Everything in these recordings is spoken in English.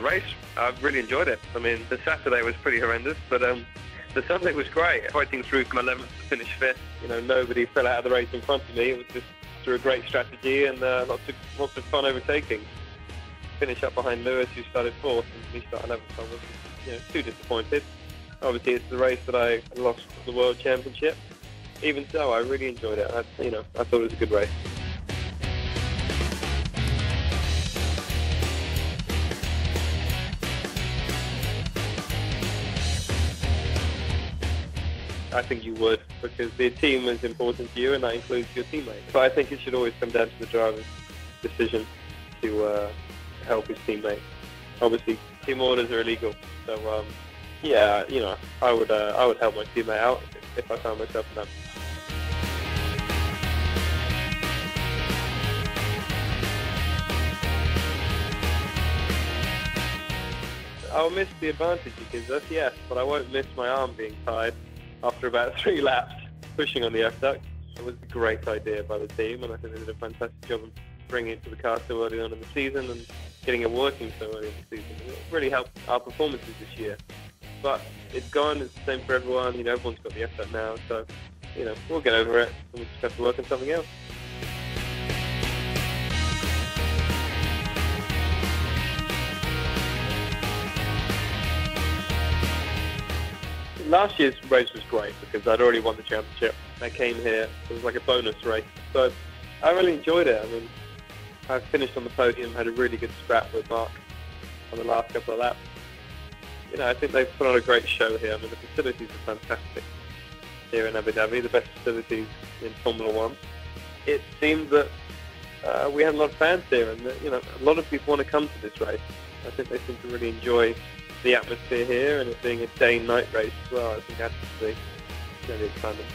the race, I've really enjoyed it. I mean, the Saturday was pretty horrendous, but um, the Sunday was great. Fighting through from 11th to finish fifth. You know, nobody fell out of the race in front of me. It was just through a great strategy and uh, lots of lots of fun overtaking. Finish up behind Lewis, who started fourth, and me start 11th. I wasn't you know, too disappointed. Obviously, it's the race that I lost the World Championship. Even so, I really enjoyed it. I, you know, I thought it was a good race. I think you would because the team is important to you, and that includes your teammates. But I think it should always come down to the driver's decision to uh, help his teammate. Obviously, team orders are illegal, so um, yeah, you know, I would uh, I would help my teammate out if, I found myself in that. I'll miss the advantage because that's yes, but I won't miss my arm being tied after about three laps pushing on the F duct. It was a great idea by the team, and I think they did a fantastic job of bringing it to the car so early on in the season and getting it working so early in the season. It really helped our performances this year. But it's gone. It's the same for everyone. You know, everyone's got the F duct now, so you know we'll get over it. And We'll just have to work on something else. Last year's race was great because I'd already won the championship. I came here, it was like a bonus race. So I really enjoyed it. I mean, I finished on the podium, had a really good scrap with Mark on the last couple of laps. You know, I think they've put on a great show here. I mean, the facilities are fantastic here in Abu Dhabi, the best facilities in Formula One. It seemed that uh, we had a lot of fans here, and that, you know, a lot of people want to come to this race. I think they seem to really enjoy the atmosphere here and it being a day night race as well, I think that's the really expanding.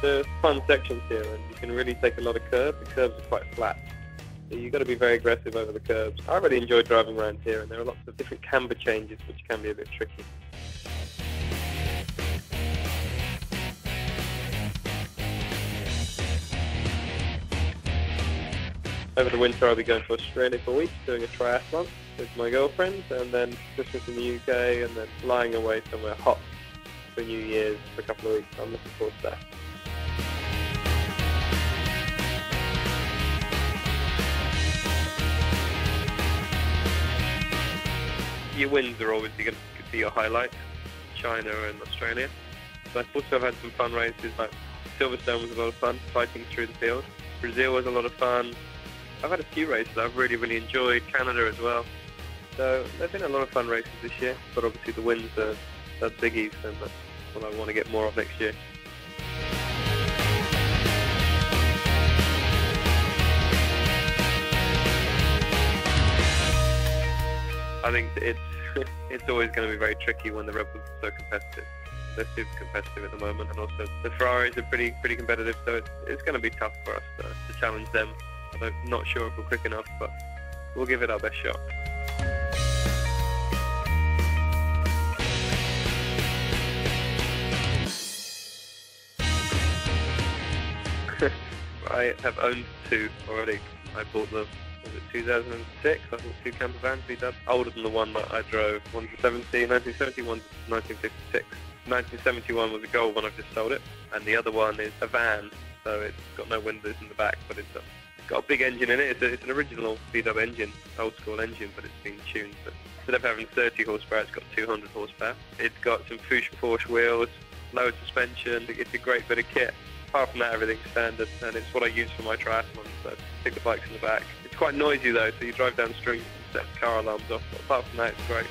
The fun sections here and you can really take a lot of curves. The curves are quite flat. So you've got to be very aggressive over the curves. I really enjoy driving around here and there are lots of different camber changes which can be a bit tricky. Over the winter I'll be going to Australia for a week doing a triathlon with my girlfriend and then Christmas in the UK and then flying away somewhere hot for New Year's for a couple of weeks. I'm looking forward to that. Your wins are obviously going to be your highlights, China and Australia. But I've also had some fun races like Silverstone was a lot of fun, fighting through the field. Brazil was a lot of fun, I've had a few races I've really, really enjoyed. Canada as well. So there's been a lot of fun races this year, but obviously the wins are, are biggies, and that's what I want to get more of next year. I think it's it's always going to be very tricky when the Red Bulls are so competitive. They're super competitive at the moment, and also the Ferraris are pretty pretty competitive. So it's, it's going to be tough for us to, to challenge them I'm not sure if we're quick enough, but we'll give it our best shot. I have owned two already. I bought them, was it 2006? I bought two camper vans, VW, older than the one that I drove. One's a 70, 1970, one's 1956. 1971 was a gold one, I've just sold it. And the other one is a van, so it's got no windows in the back, but it's a got a big engine in it. It's, a, it's an original VW engine, old school engine, but it's been tuned. But instead of having 30 horsepower, it's got 200 horsepower. It's got some Fuchs Porsche wheels, lower suspension. It's a great bit of kit. Apart from that, everything's standard, and it's what I use for my triathlon. So stick the bikes in the back. It's quite noisy though, so you drive down the street and set car alarms off. But apart from that, it's great.